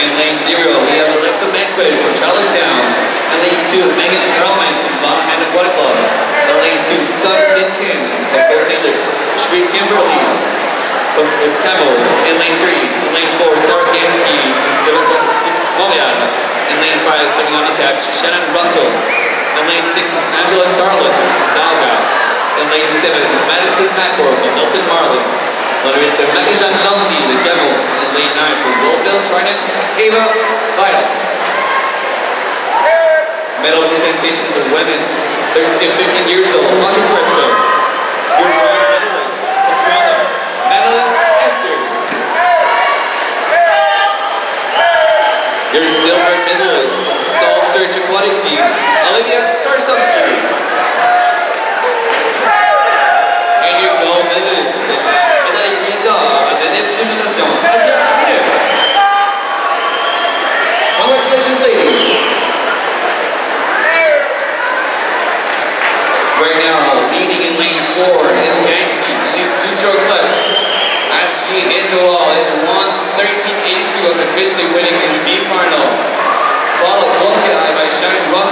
In lane zero, we have Alexa Macquid from Charlottetown. In lane two, Megan Perlman from and Aquatic Club. In lane two, Summer Mitkin from Port Taylor. Sweet Kimberly from Camel. In lane three, in lane four, Sarah Gansky from Montreal. In lane five, starting on attack, Shannon Russell. In lane six is Angela Saarloos from Salga. In lane seven, Madison McCord from Milton Marley. Letter eight, Marie-Jeanne Landy, the Camel. In lane nine, from Willville Trident, Ava Vital. Medal presentation for the women's 13 to 15 years old, Audrey Presto. Your bronze medalist from Madeline Spencer. Your silver medalist from Soul Search Aquatic Team, officially winning his B final. Followed closely by Shine Russell in 114.60.